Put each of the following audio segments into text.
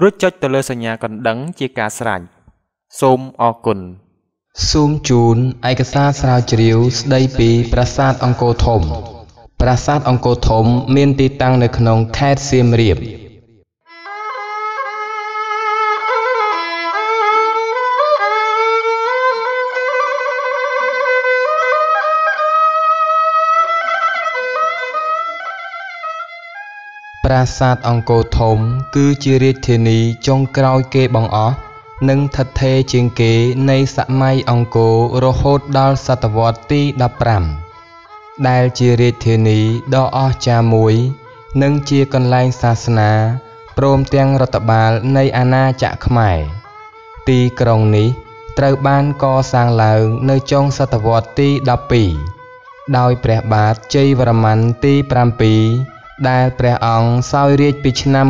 រួចចុចទៅលើសញ្ញាកណ្ដឹងជាការស្រេចសូមអរគុណសូមជូនឯកសារស្រាវជ្រាវស្ដីពីប្រាសាទអង្គរធំ ប្រាសាទអង្គរធំ មានទីតាំងនៅក្នុងខេត្តសៀមរាប ប្រាសាទអង្គរធំ គឺជារាជធានីចុងក្រោយគេបង្អស់ និងឋិតថេរជាងគេនៃសម័យអង្គររហូតដល់សតវត្សទី15ដែលជារាជធានីដ៏អស្ចារ្យមួយ និងជាកន្លែងសាសនាព្រមទាំងរដ្ឋបាលនៃអាណាចក្រខ្មែរទីក្រុងនេះត្រូវបានកសាងឡើងនៅចុងសតវត្សទី12ដោយព្រះបាទជ័យវរ្ម័នទី7 ដែលព្រះអង្គសោយរាជ្យពីឆ្នាំ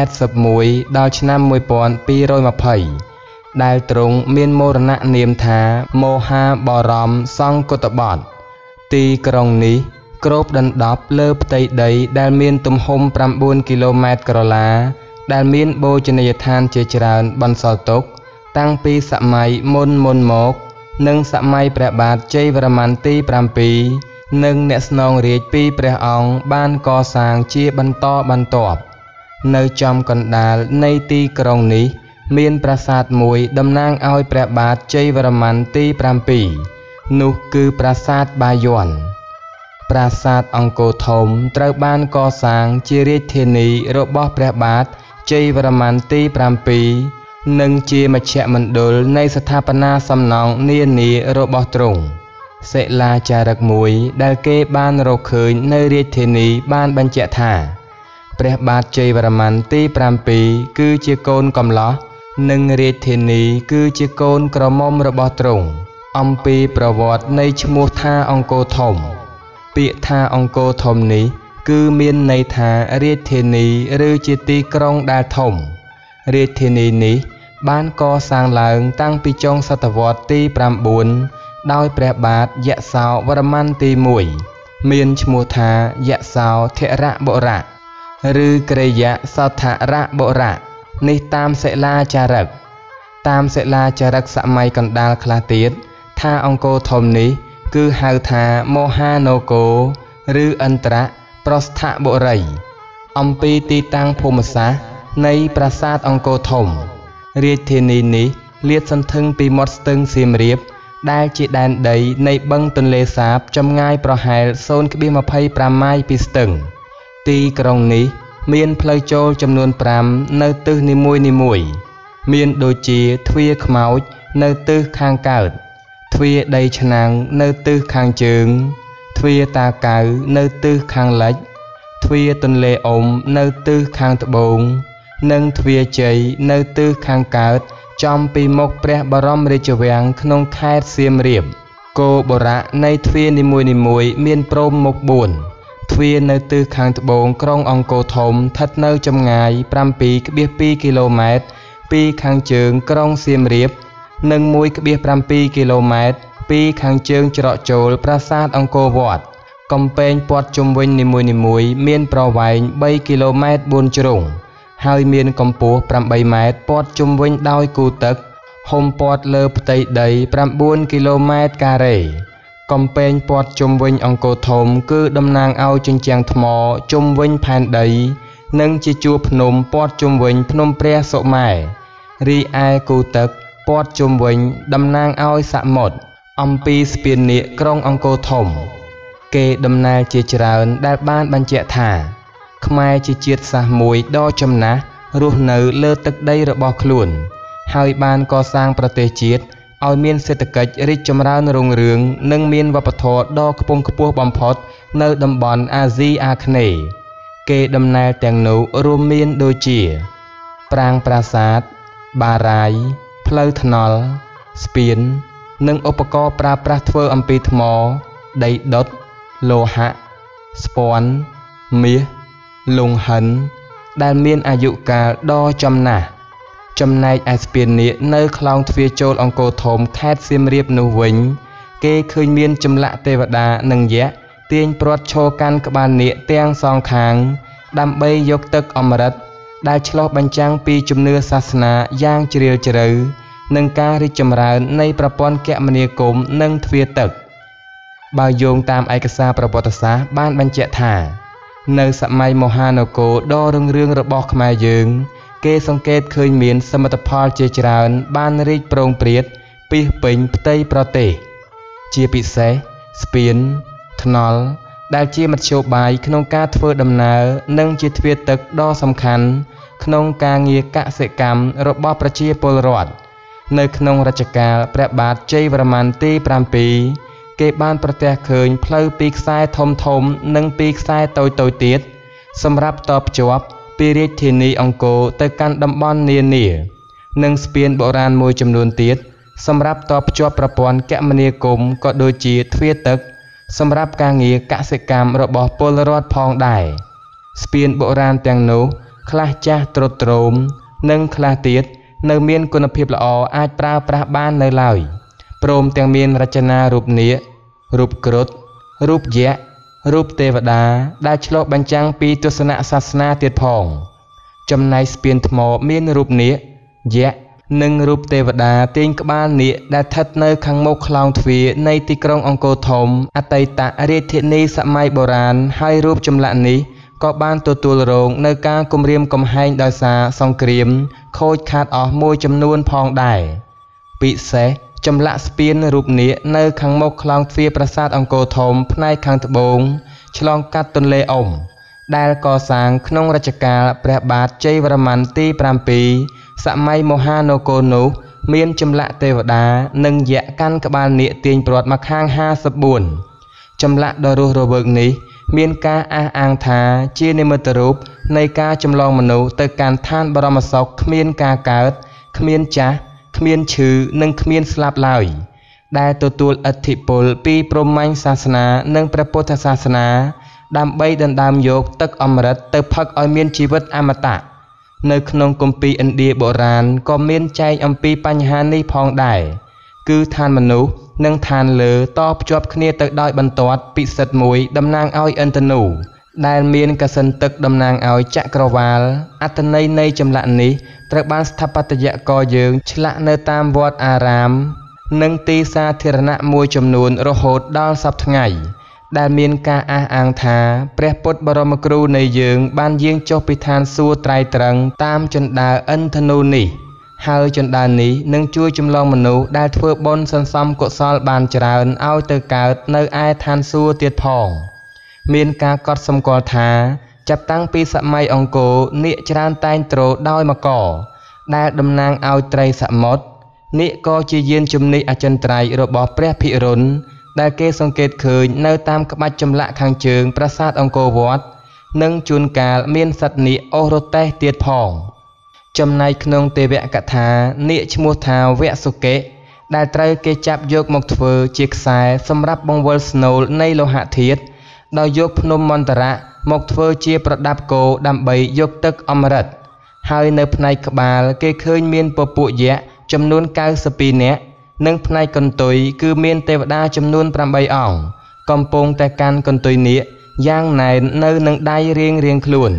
1181ដល់ឆ្នាំ1220ដែលទ្រង់មានមរណនាមថាមហាបរមសង្គតបតទីក្រុងនេះគ្របដណ្ដប់លើផ្ទៃដីដែលមានទំហំ9គីឡូម៉ែត្រក្រឡា ដែលមានបូជនីយដ្ឋានជាច្រើនបន្សល់ទុក តាំងពីសម័យមុនមុនមក និងសម័យព្រះបាទជ័យវរ្ម័នទី7 និងអ្នកស្នងរាជពីព្រះអង្គបានកសាងជាបន្តបន្ទាប់នៅចំកណ្ដាលនៃទីក្រុងនេះ មានប្រាសាទមួយតំណាងឲ្យព្រះបាទជ័យវរ្ម័នទី7នោះគឺប្រាសាទបាយ័នប្រាសាទអង្គរធំត្រូវបានកសាងជារាជធានីរបស់ព្រះបាទជ័យវរ្ម័នទី7និងជាមជ្ឈមណ្ឌលនៃស្ថាបនាសំណង់នានារបស់ទ្រង់ សិលាចារឹកមួយដែលគេបានរកឃើញនៅរាជធានីបានបញ្ជាក់ថា ព្រះបាទជ័យវរ្ម័នទី7គឺជាកូនកំឡោះនិងរាជធានីគឺជាកូនក្រមុំរបស់ទ្រង់អំពីប្រវត្តិនៃឈ្មោះថាអង្គរធំ ពាក្យថាអង្គរធំនេះ គឺមានន័យថារាជធានីឬជាទីក្រុងដែលធំ រាជធានីនេះ បានកសាងឡើងតាំងពីចុងសតវត្សទី9 ដោយព្រះបាទយសោវរ្ម័នទី1មានឈ្មោះថាយសោធរៈបុរៈឬក្រេយៈសថរៈបុរៈនេះតាមសិលាចារឹកតាមសិលាចារឹកសម័យកណ្ដាលខ្លះទៀតថាអង្គរធំនេះគឺហៅថាមហានគរឬឥន្ទ្រប្រស្ថបុរី អំពីទីតាំងភូមិសាស្ត្រនៃប្រាសាទអង្គរធំ រាជធានីនេះលាតសន្ធឹងពីមាត់ស្ទឹងសៀមរាប ដែលជាដែនដីនៃបឹងទន្លេសាបចម្ងាយប្រហែល0.25ម៉ាយពីស្ទឹង ទីក្រុងនេះ មានផ្លូវចូលចំនួន5នៅទិសនីមួយៗមានដូចជាទ្វារខ្មោចនៅទិសខាងកើត ទ្វារដីឆ្នាំងនៅទិសខាងជើង ទ្វារតាកៅនៅទិសខាងលិច ទ្វារទន្លេអ៊ុំនៅទិសខាងត្បូង និងទ្វារជ័យនៅទិសខាងកើត ចំពីមុខព្រះបរមរាជវាំងក្នុងខេត្តសៀមរាបគោបុរៈនៃទ្វារនីមួយៗមានព្រំមុខ4ទ្វារនៅទិសខាងត្បូងក្រុងអង្គរធំស្ថិតនៅចម្ងាយ7.2គីឡូម៉ែត្រពីខាងជើងក្រុងសៀមរាប និង1.7គីឡូម៉ែត្រពីខាងជើងច្រកចូលប្រាសាទអង្គរវត្ត កំពែងព័ទ្ធជុំវិញនីមួយៗមានប្រវែង3គីឡូម៉ែត្រ4ជ្រុង ហើយមានកម្ពស់8ម៉ែត្រព័ទ្ធជុំវិញដោយគូទឹកហុំព័ទ្ធលើផ្ទៃដី9គីឡូម៉ែត្រការ៉េកំពែងព័ទ្ធជុំវិញអង្គរធំ គឺតំណាងឲ្យជញ្ជាំងថ្មជុំវិញផែនដី និងជាជួរភ្នំព័ទ្ធជុំវិញភ្នំព្រះសុម៉ែរីឯគូទឹកព័ទ្ធជុំវិញតំណាងឲ្យសមុទ្រអំពីស្ពាននាគក្រុងអង្គរធំ គេដំណើរជាច្រើនដែលបានបញ្ជាក់ថា ខ្មែរជាជាតិសាសន៍មួយដ៏ចំណាស់រស់នៅលើទឹកដីរបស់ខ្លួន ហើយបានកសាងប្រទេសជាតិឲ្យមានសេដ្ឋកិច្ចរីកចម្រើនរុងរឿងនិងមានវប្បធម៌ដ៏ខ្ពង់ខ្ពស់បំផុតនៅតំបន់អាស៊ីអាគ្នេយ៍គេដំណើរទាំងនោះរួមមានដូចជា ប្រាង្គប្រាសាទបារាយ ផ្លូវថ្នល់ ស្ពាន និងឧបករណ៍ប្រើប្រាស់ធ្វើអំពីថ្ម ដីដុតលោហៈស្ពាន់មាស លង្ហិន ដែលមានអាយុកាលដ៏ចំណាស់ចំណែកឯស្ពាននាគនៅខ្លោងទ្វារចូលអង្គរធំខេត្តសៀមរាបនោះវិញ គេឃើញមានចម្លាក់ទេវតានិងយក្សទាញព្រាត់ឈរកាន់ក្បាលនាគទាំងសងខាង ដើម្បីយកទឹកអមរិតដែលឆ្លុះបញ្ចាំងពីជំនឿសាសនាយ៉ាងជ្រាលជ្រៅនិងការរីកចម្រើននៃប្រព័ន្ធគមនាគមន៍និងទ្វារទឹក បើយោងតាមឯកសារប្រវត្តិសាស្ត្របានបញ្ជាក់ថា នៅសម័យមហានគរដ៏រុងរឿងរបស់ខ្មែរយើង គេសង្កេតឃើញមានសមិទ្ធផលជាច្រើន បានរីកប្រងព្រាតពីពេញផ្ទៃប្រទេស ជាពិសេសស្ពាន ថ្នល់ដែលជាមធ្យោបាយក្នុងការធ្វើដំណើរនិងជាទ្វារទឹកដ៏សំខាន់ក្នុងការងារកសិកម្មរបស់ប្រជាពលរដ្ឋនៅក្នុងរជ្ជកាលព្រះបាទជ័យវរ្ម័នទី7 គេបានប្រទះឃើញផ្លូវពីរខ្សែធំធំនិងពីរខ្សែតូចតូចទៀត សម្រាប់តភ្ជាប់ពីរាជធានីអង្គរទៅកាន់តំបន់នានា និងស្ពានបុរាណមួយចំនួនទៀត សម្រាប់តភ្ជាប់ប្រព័ន្ធគមនាគមន៍ក៏ដូចជាទ្វារទឹក សម្រាប់ការងារកសិកម្មរបស់ពលរដ្ឋផងដែរស្ពានបុរាណទាំងនោះខ្លះចាស់ទ្រុឌទ្រោមនិងខ្លះទៀតនៅមានគុណភាពល្អអាចប្រើប្រាស់បាននៅឡើយ ព្រមទាំងមានរចនារូបនាគរូបគ្រុឌរូបយក្សរូបទេវតាដែលឆ្លុះបញ្ចាំងពីទស្សនៈសាសនាទៀតផង ចំណែកស្ពានថ្មមានរូបនាគយក្សនិងរូបទេវតាទាញក្បាលនាគដែលស្ថិតនៅខាងមុខខ្លោងទ្វារនៃទីក្រុងអង្គរធំ អតីតរាជធានីសម័យបុរាណហើយរូបចម្លាក់នេះក៏បានទទួលរងនៅការគំរាមកំហែងដោយសារសង្គ្រាម ខូចខាតអស់មួយចំនួនផងដែរពិសេស ចម្លាក់ស្ពានរូបនាគនៅខាងមុខខ្លោងទ្វារប្រាសាទអង្គរធំផ្នែកខាងត្បូងឆ្លងកាត់ទន្លេអ៊ុំដែលកសាងក្នុងរជ្ជកាលព្រះបាទជ័យវរ្ម័នទី7សម័យមហានគរនោះមានចម្លាក់ទេវតានិងយក្សកាន់ក្បាលនាគទាញព្រាត់មកខាង54ចម្លាក់ដ៏រស់រវើកនេះមានការអះអាងថាជានិមិត្តរូបនៃការចម្លងមនុស្សទៅកាន់ឋានបរមសុខគ្មានការកើតគ្មានចាស់ គ្មានឈឺនិងគ្មានស្លាប់ឡើយដែលទទួលឥទ្ធិពលពីព្រហ្មញ្ញសាសនានិងព្រះពុទ្ធសាសនា ដើម្បីដណ្ដើមយកទឹកអមរិតទៅផឹកឲ្យមានជីវិតអមតៈនៅក្នុងគម្ពីរឥណ្ឌាបុរាណក៏មានចែងអំពីបញ្ហានេះផងដែរគឺឋានមនុស្សនិងឋានលើតភ្ជាប់គ្នាទៅដោយបន្ទាត់ពិសិដ្ឋមួយតំណាងឲ្យឥន្ទនូ ដែលមានកសិនទឹកតំណាងឲ្យចក្រវាល អត្តន័យនៃចម្លាក់នេះត្រូវបានស្ថាបត្យករយើងឆ្លាក់នៅតាមវត្តអារាម និងទីសាធារណៈមួយចំនួនរហូតដល់សប្តាហ៍ថ្ងៃដែលមានការអះអាងថាព្រះពុទ្ធបរមគ្រូនៃយើងបានយាងចុះពីឋានសួគ៌ត្រៃត្រឹងតាមជណ្ដើរឥន្ទនូនេះ ហើយជណ្ដើរនេះនឹងជួយចម្លងមនុស្សដែលធ្វើបុណ្យសន្សំកុសលបានច្រើនឲ្យទៅកើតនៅឯឋានសួគ៌ទៀតផង មានការកត់សម្គាល់ថា ចាប់តាំងពីសម័យអង្គរនាគច្រើនតែងទ្រដោយមកដែលតំណាងឲ្យត្រីសមុទ្រនាគក៏ជាយានជំនិះអចិន្ត្រៃយ៍របស់ព្រះភិរុណដែលគេសង្កេតឃើញនៅតាមក្បាច់ចម្លាក់ខាងជើងប្រាសាទអង្គរវត្ត និងជួនកាលមានសត្វនាគអូសរទេះទៀតផងចំណែកក្នុងទេវកថានាគឈ្មោះថាវសុកេដែលត្រូវគេចាប់យកមកធ្វើជាខ្សែសម្រាប់បង្វិលស្នូលនៃលោហៈធាតុ ដោយយកភ្នំមន្តរៈមកធ្វើជាប្រដាប់គោដើម្បីយកទឹកអមរិត ហើយនៅផ្នែកក្បាលគេឃើញមានពពួកយក្សចំនួន92នាក់និងផ្នែកកន្ទុយគឺមានទេវតាចំនួន8អង្គកំពុងតែកាន់កន្ទុយនាគយ៉ាងណែននៅនឹងដៃរៀងរៀងខ្លួន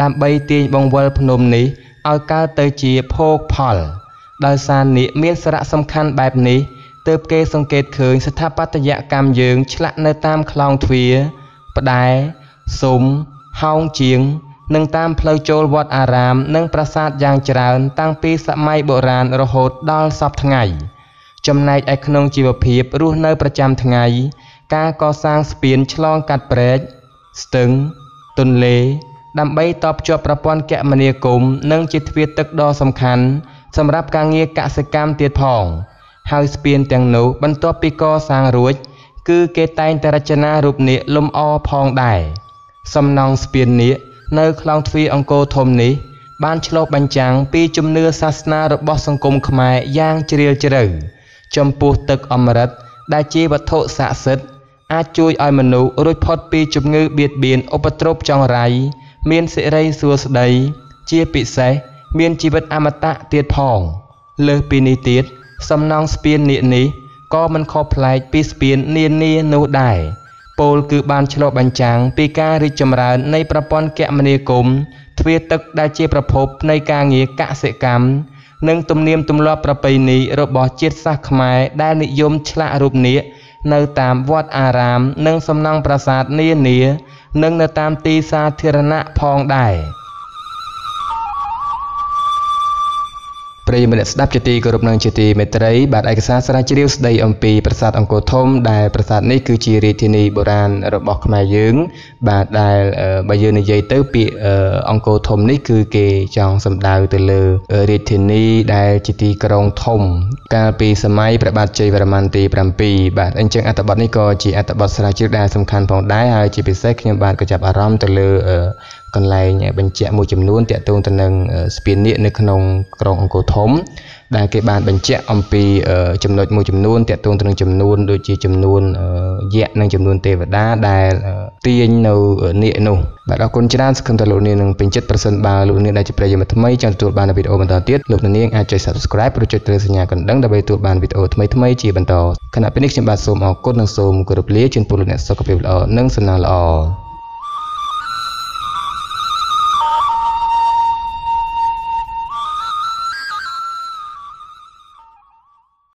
ដើម្បីទាញបង្វិលភ្នំនេះឲ្យកើតទៅជាភោគផលដោយសារនាគមានសារៈសំខាន់បែបនេះទើបគេសង្កេតឃើញស្ថាបត្យកម្មយើងឆ្លាក់នៅតាមខ្លោងទ្វារ ផ្ដែស៊ុំហោងជាង និងតាមផ្លូវចូលវត្តអារាម និងប្រាសាទយ៉ាងច្រើន តាំងពីសម័យបុរាណរហូតដល់សពថ្ងៃចំណែកឯក្នុងជីវភាពរស់នៅប្រចាំថ្ងៃ ការកសាងស្ពានឆ្លងកាត់ព្រែកស្ទឹងទន្លេ ដើម្បីតភ្ជាប់ប្រព័ន្ធគមនាគមន៍និងជាទ្វារទឹកដ៏សំខាន់សម្រាប់ការងារកសិកម្មទៀតផង ហើយស្ពានទាំងនោះបន្ទាប់ពីកសាងរួច គឺគេតែងតែរចនារូបនាគលំអផងដែរសំណង់ស្ពាននាគនៅខ្លោងទ្វារអង្គរធំនេះ បានឆ្លុះបញ្ចាំងពីជំនឿសាសនារបស់សង្គមខ្មែរយ៉ាងជ្រាលជ្រៅចំពោះទឹកអមរិតដែលជាវត្ថុស័ក្តិសិទ្ធិអាចជួយឲ្យមនុស្សរួចផុតពីជំងឺបៀតបៀនឧបទ្រពចង្រៃមានសិរីសួស្តីជាពិសេសមានជីវិតអមតៈទៀតផង លើសពីនេះទៀតសំណង់ស្ពាននាគនេះ ក៏មិនខុសប្លែកពីស្ពាននានានោះដែរពពោលគឺបានឆ្លុះបញ្ចាំងពីការរីកចម្រើននៃប្រព័ន្ធគមនាគមន៍ទ្វារទឹកដែលជាប្រភពនៃការងារកសិកម្មនិងទំនៀមទម្លាប់ប្រពៃណីរបស់ជាតិសាសន៍ខ្មែរដែលនិយមឆ្លាក់រូបនាគនៅតាមវត្តអារាម និងសំណង់ប្រាសាទនានា និងនៅតាមទីសាធារណៈផងដែរ។ ប្រិយមិត្តស្ដាប់ជាទីគោរពនឹងជាទីមេត្រីបាទឯកសារស្រាវជ្រាវស្ដីអំពីប្រាសាទអង្គរធំដែលប្រាសាទនេះគឺជារាជធានីបុរាណរបស់ខ្មែរយើង បាទដែលបើយើងនិយាយទៅពាក្យអង្គរធំនេះគឺគេចង់សំដៅទៅលើរាជធានីដែលជាទីក្រុងធំ កាលពីសម័យព្រះបាទជ័យវរ្ម័នទី7បាទអញ្ចឹងអត្ថបទនេះក៏ជាអត្ថបទស្រាវជ្រាវដែលសំខាន់ផងដែរហើយជាពិសេសខ្ញុំបាទក៏ចាប់អារម្មណ៍ទៅលើ កន្លែងបញ្ជាក់មួយចំនួនតាក់ទងទៅនឹងស្ពាននាគនៅក្នុងក្រុងអង្គរធំ ដែលគេបានបញ្ជាក់អំពីចំណុចមួយចំនួនតាក់ទងទៅនឹងចំនួនដូចជាចំនួនយក្សនិងចំនួនទេវតាដែលទាញនៅនាគនោះបាទអរគុណច្រើនសង្ឃឹមថាលោកនាងនឹងពេញចិត្តប្រសិនបើលោកនាងដែលជាប្រិយមិត្តថ្មីចង់ទទួលបានវីដេអូបន្តទៀតលោកនាងអាចចុច Subscribe ឬចុចត្រូវសញ្ញាកណ្ដឹងដើម្បីទទួលបានវីដេអូថ្មីៗជាបន្តគណៈពេលនេះខ្ញុំបាទសូមអរគុណនិងសូមគោរពលាជូនពលលោកអ្នកសុខភាពល្អនិងសំណាងល្អ